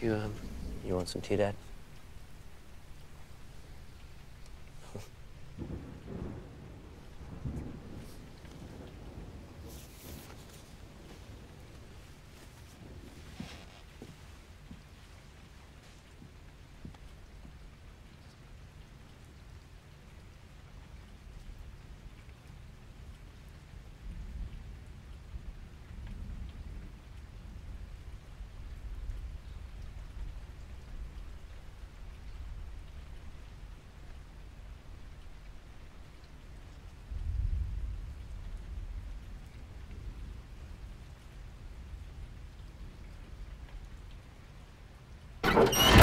You, um, you want some tea, Dad? You